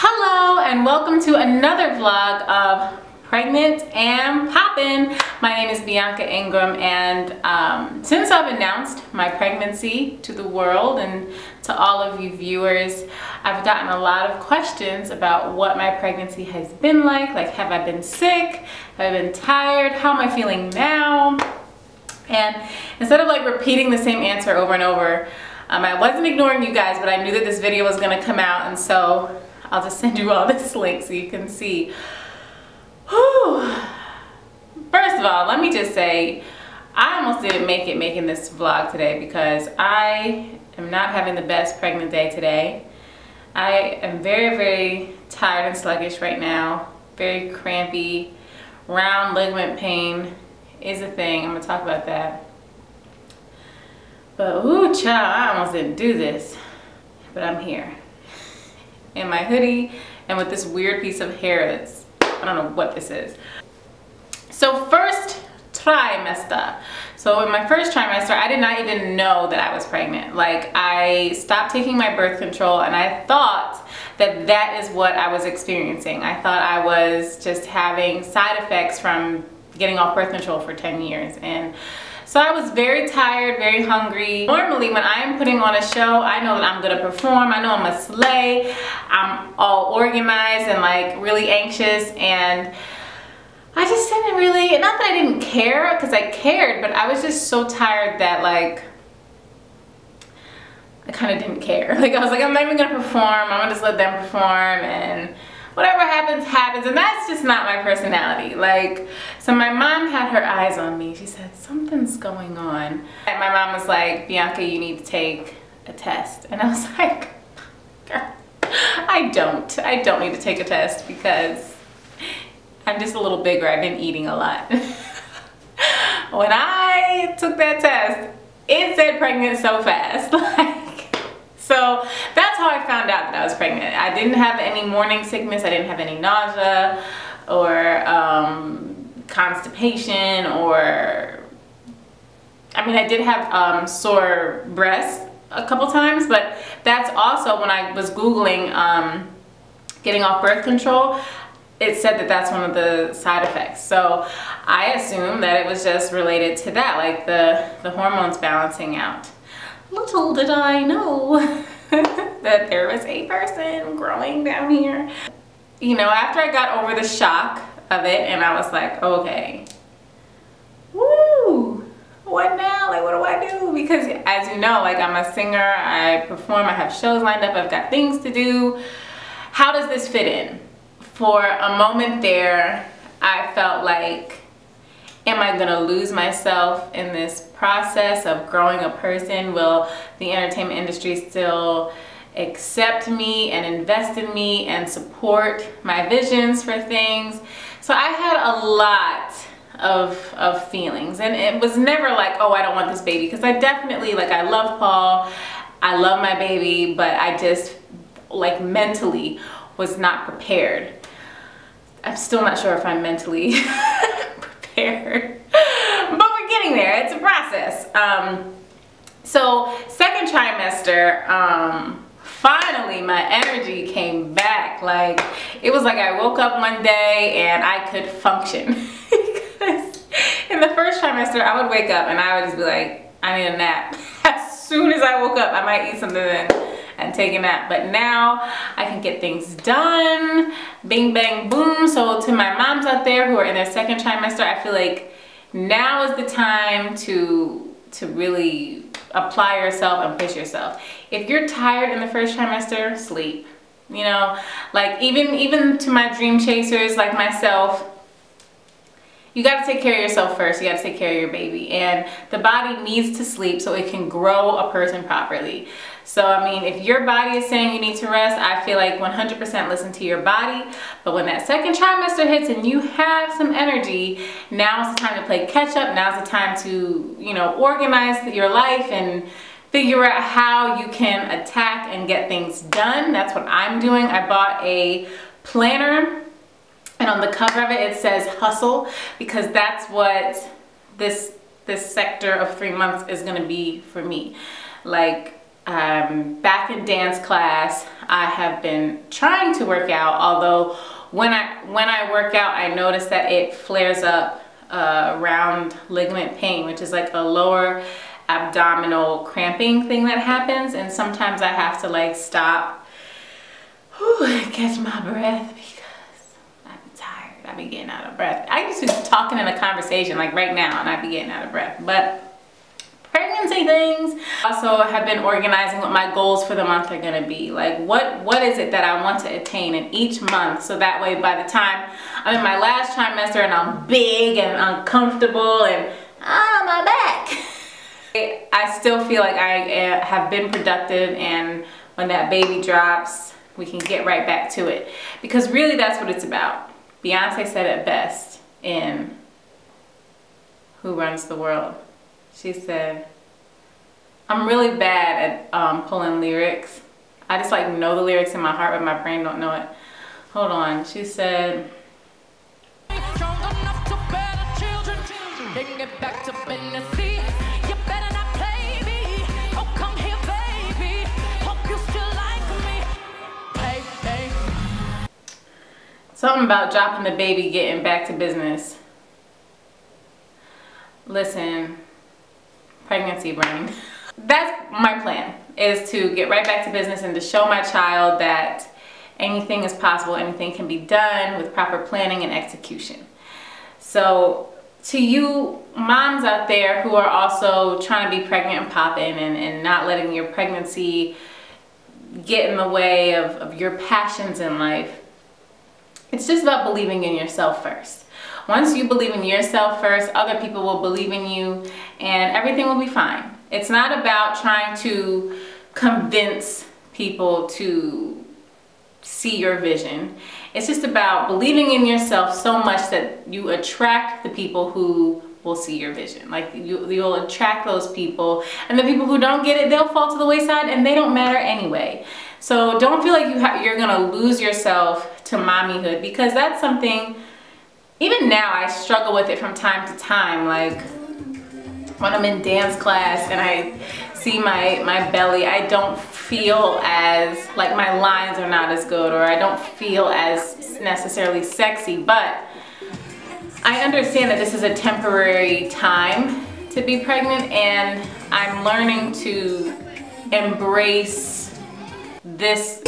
Hello and welcome to another vlog of Pregnant and Poppin'. My name is Bianca Ingram and um, since I've announced my pregnancy to the world and to all of you viewers, I've gotten a lot of questions about what my pregnancy has been like. Like have I been sick? Have I been tired? How am I feeling now? And instead of like repeating the same answer over and over, um, I wasn't ignoring you guys, but I knew that this video was gonna come out and so I'll just send you all this link so you can see. Whew. First of all, let me just say, I almost didn't make it making this vlog today because I am not having the best pregnant day today. I am very, very tired and sluggish right now. Very crampy. Round ligament pain is a thing. I'm gonna talk about that. But ooh, child, I almost didn't do this. But I'm here. In my hoodie and with this weird piece of hair that's, I don't know what this is. So first trimester. So in my first trimester, I did not even know that I was pregnant. Like I stopped taking my birth control and I thought that that is what I was experiencing. I thought I was just having side effects from getting off birth control for 10 years. And so I was very tired, very hungry. Normally when I am putting on a show, I know that I'm gonna perform. I know I'm a slay. I'm all organized and like really anxious and I just didn't really, not that I didn't care because I cared, but I was just so tired that like, I kind of didn't care. Like I was like, I'm not even gonna perform. I'm gonna just let them perform and whatever happens, happens. And that's just not my personality. Like, so my mom had her eyes on me. She said, something's going on. And my mom was like, Bianca, you need to take a test. And I was like, I don't. I don't need to take a test because I'm just a little bigger. I've been eating a lot. when I took that test, it said pregnant so fast. So that's how I found out that I was pregnant. I didn't have any morning sickness. I didn't have any nausea or um, constipation or, I mean, I did have um, sore breasts a couple times, but that's also when I was Googling um, getting off birth control, it said that that's one of the side effects. So I assumed that it was just related to that, like the, the hormones balancing out. Little did I know that there was a person growing down here. You know, after I got over the shock of it and I was like, okay, woo, what now? Like, what do I do? Because as you know, like I'm a singer, I perform, I have shows lined up, I've got things to do. How does this fit in? For a moment there, I felt like, am I gonna lose myself in this process of growing a person? Will the entertainment industry still accept me and invest in me and support my visions for things? So I had a lot of, of feelings and it was never like, oh, I don't want this baby. Because I definitely, like I love Paul, I love my baby, but I just like mentally was not prepared. I'm still not sure if I'm mentally prepared, but we're getting there. It's a process. Um, so second trimester, um, finally my energy came back. Like it was like I woke up one day and I could function. because in the first trimester, I would wake up and I would just be like, I need a nap. As soon as I woke up, I might eat something and, take a nap. But now I can get things done. Bing, bang, boom. So to my moms out there who are in their second trimester, I feel like now is the time to, to really apply yourself and push yourself. If you're tired in the first trimester, sleep. You know, like even, even to my dream chasers like myself, you got to take care of yourself first. You got to take care of your baby. And the body needs to sleep so it can grow a person properly. So, I mean, if your body is saying you need to rest, I feel like 100% listen to your body. But when that second trimester hits and you have some energy, now is the time to play catch up. Now's the time to, you know, organize your life and figure out how you can attack and get things done. That's what I'm doing. I bought a planner and on the cover of it, it says hustle because that's what this, this sector of three months is gonna be for me. Like, I'm back in dance class. I have been trying to work out, although when I when I work out, I notice that it flares up uh, around ligament pain, which is like a lower abdominal cramping thing that happens, and sometimes I have to like stop, whew, catch my breath because I'm tired. I be getting out of breath. I used to be talking in a conversation like right now, and I be getting out of breath, but pregnancy things. Also have been organizing what my goals for the month are gonna be. Like what, what is it that I want to attain in each month so that way by the time I'm in my last trimester and I'm big and uncomfortable and ah, my back. I still feel like I eh, have been productive and when that baby drops, we can get right back to it. Because really that's what it's about. Beyonce said it best in Who Runs the World. She said, I'm really bad at um, pulling lyrics. I just like know the lyrics in my heart, but my brain don't know it. Hold on. She said, Something about dropping the baby, getting back to business. Listen, pregnancy brain. That's my plan, is to get right back to business and to show my child that anything is possible, anything can be done with proper planning and execution. So to you moms out there who are also trying to be pregnant and popping and, and not letting your pregnancy get in the way of, of your passions in life, it's just about believing in yourself first. Once you believe in yourself first, other people will believe in you and everything will be fine. It's not about trying to convince people to see your vision. It's just about believing in yourself so much that you attract the people who will see your vision. Like you, you'll attract those people and the people who don't get it, they'll fall to the wayside and they don't matter anyway. So don't feel like you you're gonna lose yourself to mommyhood because that's something even now I struggle with it from time to time. Like when I'm in dance class and I see my, my belly, I don't feel as, like my lines are not as good or I don't feel as necessarily sexy, but I understand that this is a temporary time to be pregnant and I'm learning to embrace this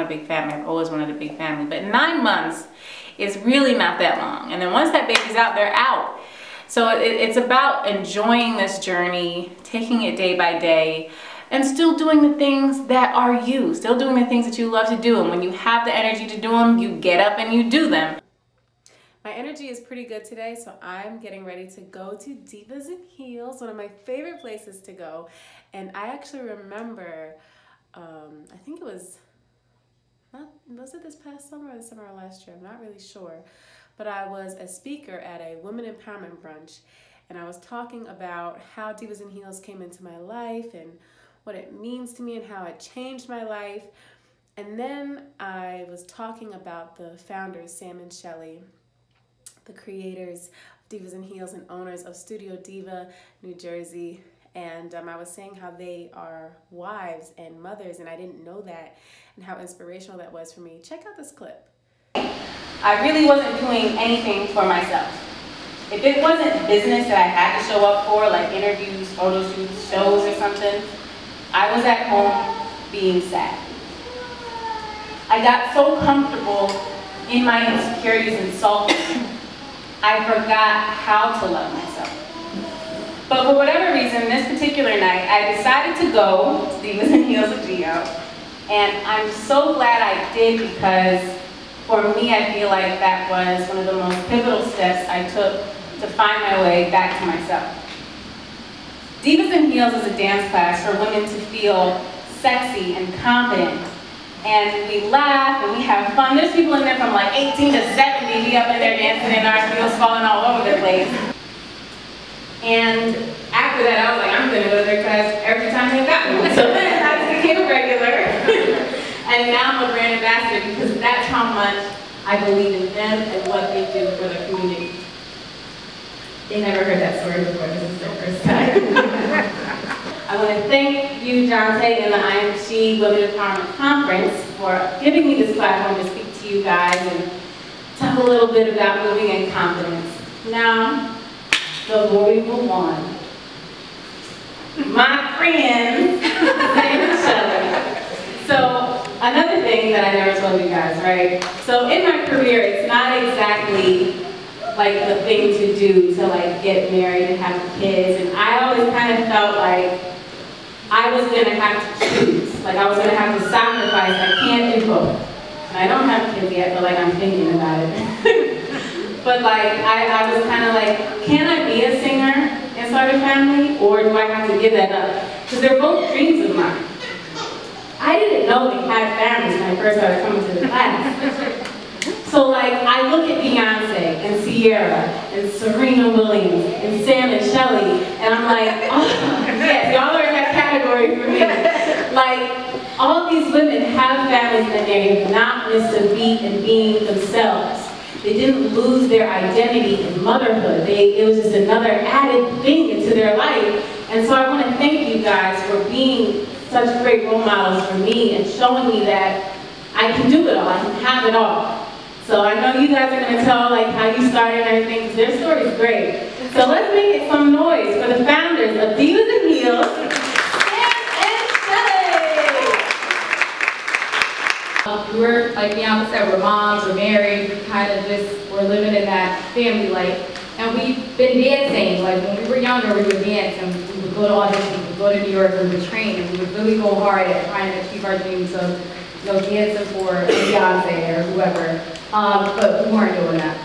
want a big family. I've always wanted a big family. But nine months is really not that long. And then once that baby's out, they're out. So it, it's about enjoying this journey, taking it day by day, and still doing the things that are you, still doing the things that you love to do. And when you have the energy to do them, you get up and you do them. My energy is pretty good today, so I'm getting ready to go to Divas in Heels, one of my favorite places to go. And I actually remember, um, I think it was, not, was it this past summer or the summer last year? I'm not really sure. But I was a speaker at a women empowerment brunch, and I was talking about how Divas and Heels came into my life and what it means to me and how it changed my life. And then I was talking about the founders, Sam and Shelly, the creators of Divas and Heels and owners of Studio Diva, New Jersey. And um, I was saying how they are wives and mothers, and I didn't know that, and how inspirational that was for me. Check out this clip. I really wasn't doing anything for myself. If it wasn't business that I had to show up for, like interviews, photo shoots, shows or something, I was at home being sad. I got so comfortable in my insecurities and self, I forgot how to love myself. But for whatever reason, this particular night, I decided to go to Divas and Heels Geo. And I'm so glad I did because for me, I feel like that was one of the most pivotal steps I took to find my way back to myself. Divas and Heels is a dance class for women to feel sexy and confident. And we laugh and we have fun. There's people in there from like 18 to 70, we up in there dancing and our heels falling all over the place. And after that, I was like, I'm gonna go to their class every time they got me. So then I became a regular. and now I'm a brand ambassador because that's how much I believe in them and what they do for the community. They never heard that story before, this is their first time. I want to thank you, Jonte, and the IMC Women Empowerment Conference for giving me this platform to speak to you guys and talk a little bit about moving in confidence. Now, before we will on, my friends, save each other. So, another thing that I never told you guys, right? So in my career, it's not exactly like the thing to do to like get married and have kids. And I always kind of felt like I was going to have to choose. Like I was to have to sacrifice. I can't do both. And I don't have kids yet, but like I'm thinking about it. but like I, I was kind of like, can I be a singer and start a family? Or do I have to give that up? Because they're both dreams of mine. I didn't know they had families when I first started coming to the class. So like, I look at Beyonce and Ciara and Serena Williams and Sam and Shelly, and I'm like, oh, yes, y'all are in that category for me. Like, all these women have families and they have not missed a beat in being themselves. They didn't lose their identity in motherhood. They, it was just another added thing into their life. And so I want to thank you guys for being such great role models for me and showing me that I can do it all, I can have it all. So I know you guys are going to tell like how you started and everything their story is great. So let's make some noise for the founders of Divas and Heels, Sam and Shelly. Um, we're, like Bianca said, we're moms, we're married, we kind of just, we're living in that family life. And we've been dancing, like when we were younger, we would dance and we would go to auditions, we would go to New York, we would train, and we would really go hard at trying to achieve our dreams of, you know, dancing for Beyonce or whoever. Um, but we weren't doing that.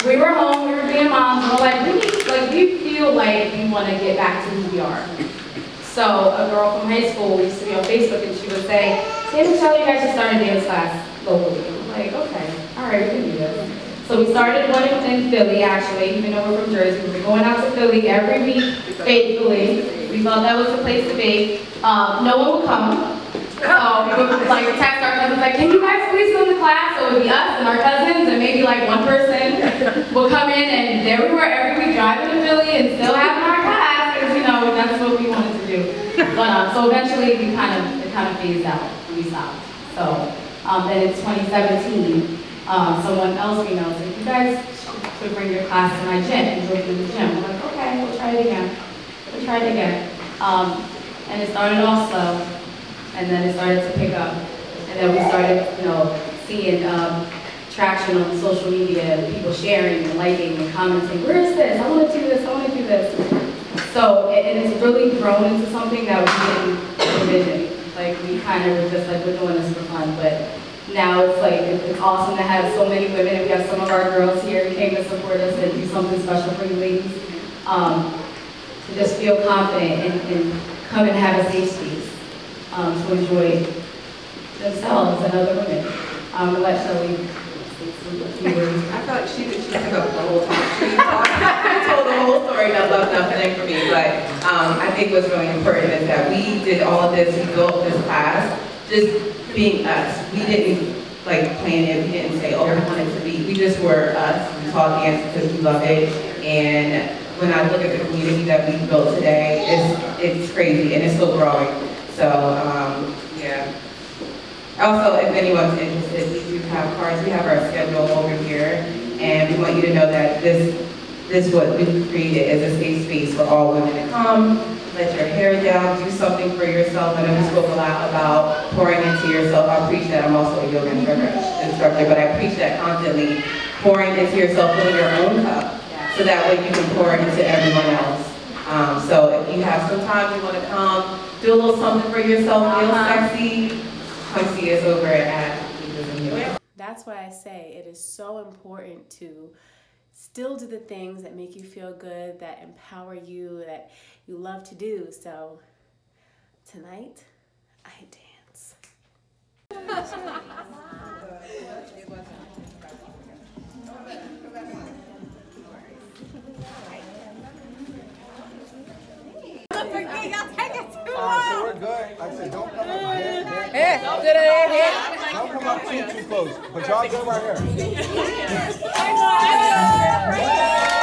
So we were home, we were being moms, and we're like, we need, like we feel like we want to get back to who we are. So a girl from high school used to be on Facebook and she would say, Sam and Shelly, you guys should start a dance class locally. I'm like, okay, all right, we can do this. So we started one in Philly, actually, even though we're from Jersey. We were going out to Philly every week, faithfully. We thought that was the place to be. Um, no one would come. So we would like text our cousins like, can you guys please come to class? So it would be us and our cousins and maybe like one person will come in and there we were every week driving to Philly and still having our class because you know that's what we wanted to. Um, so eventually we kind of it kind of phased out we stopped. So um, then in 2017, um, someone else we know said, you guys should bring your class to my gym and go to the gym. I'm like, okay, we'll try it again. We tried it again. Um, and it started off slow and then it started to pick up. And then we started, you know, seeing um, traction on social media, people sharing and liking and commenting, where is this? I want to do this, I want to do this. So, and it's really grown into something that we didn't envision. Like, we kind of were just like, we're doing this for fun, but now it's like, it's awesome to have so many women, and we have some of our girls here who came to support us and do something special for you ladies. Um, to just feel confident and, and come and have a safe space um, to enjoy themselves and other women. Um, let Shelley I felt like she, she took up the whole time. Whole story about love nothing for me, but um, I think what's really important is that we did all of this, we built this class, just being us. We didn't like plan it, we didn't say, oh, we want it to be, we just were us. We taught dance because we love it, and when I look at the community that we built today, it's, it's crazy, and it's still growing. So, um, yeah. Also, if anyone's interested, we do have cards, we have our schedule over here. And we want you to know that this, this what we've created is a safe space for all women to come, let your hair down, do something for yourself. I know we spoke a lot about pouring into yourself. I preach that. I'm also a yoga instructor, but I preach that constantly. Pouring into yourself, filling your own cup, so that way you can pour into everyone else. Um, so if you have some time, you want to come, do a little something for yourself, feel sexy, come see us over at That's why I say it is so important to still do the things that make you feel good, that empower you, that you love to do. So tonight, I dance. Alright, so we're good. Like I said, don't come up here. here. Don't come up too, too close. But y'all good right here.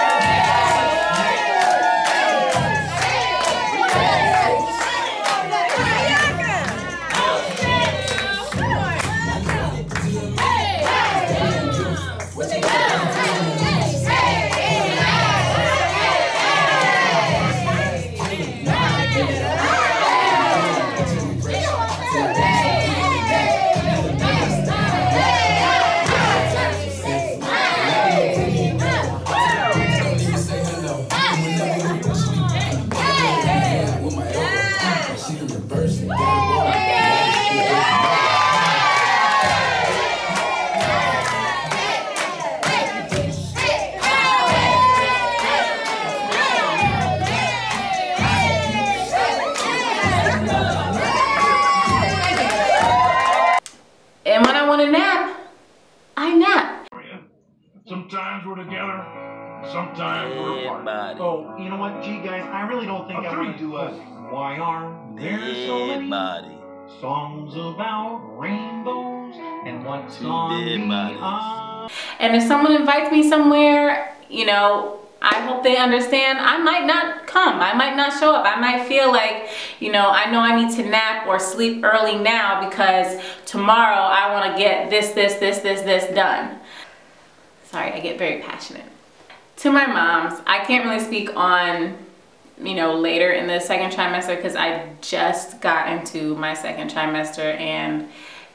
And what's on dead the bodies. other? Ah. And if someone invites me somewhere, you know, I hope they understand I might not come. I might not show up. I might feel like, you know, I know I need to nap or sleep early now because tomorrow I want to get this, this, this, this, this done. Sorry, I get very passionate. To my moms, I can't really speak on, you know, later in the second trimester because I just got into my second trimester and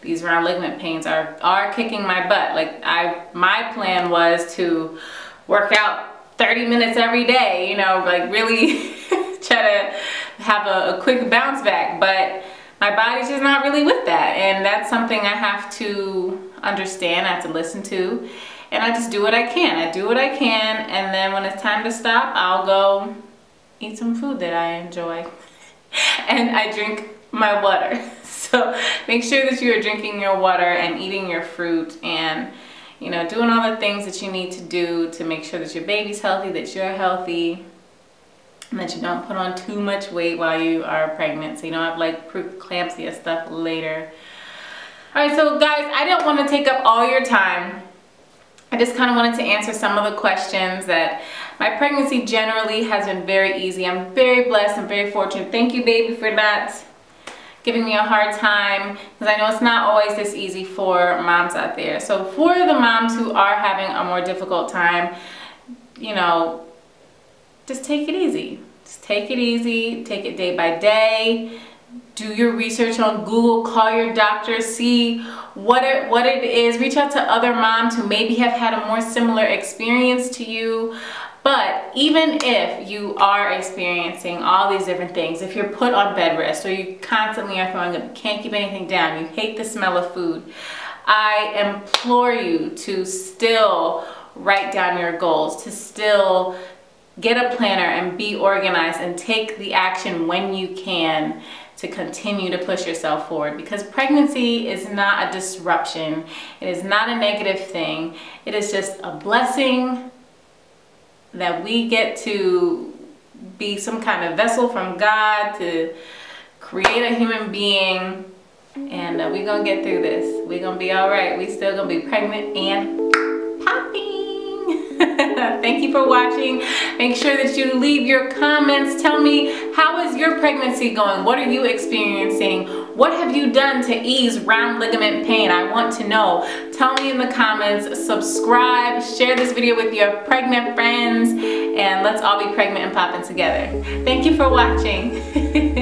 these round ligament pains are are kicking my butt. Like I my plan was to work out 30 minutes every day, you know, like really try to have a, a quick bounce back, but my body's just not really with that. And that's something I have to understand, I have to listen to. And I just do what I can. I do what I can, and then when it's time to stop, I'll go eat some food that I enjoy. and I drink my water. So make sure that you are drinking your water and eating your fruit and you know doing all the things that you need to do to make sure that your baby's healthy, that you're healthy, and that you don't put on too much weight while you are pregnant so you don't have like preeclampsia stuff later. All right, so guys, I don't want to take up all your time. I just kind of wanted to answer some of the questions that my pregnancy generally has been very easy. I'm very blessed. I'm very fortunate. Thank you, baby, for not giving me a hard time because I know it's not always this easy for moms out there. So for the moms who are having a more difficult time, you know, just take it easy. Just take it easy. Take it day by day. Do your research on Google, call your doctor, see what it, what it is. Reach out to other moms who maybe have had a more similar experience to you. But even if you are experiencing all these different things, if you're put on bed rest or you constantly are throwing up, can't keep anything down, you hate the smell of food, I implore you to still write down your goals, to still get a planner and be organized and take the action when you can to continue to push yourself forward because pregnancy is not a disruption. It is not a negative thing. It is just a blessing that we get to be some kind of vessel from God to create a human being and uh, we're gonna get through this. We're gonna be all right. We still gonna be pregnant and popping. Thank you for watching. Make sure that you leave your comments. Tell me how is your pregnancy going? What are you experiencing? What have you done to ease round ligament pain? I want to know. Tell me in the comments, subscribe, share this video with your pregnant friends, and let's all be pregnant and popping together. Thank you for watching.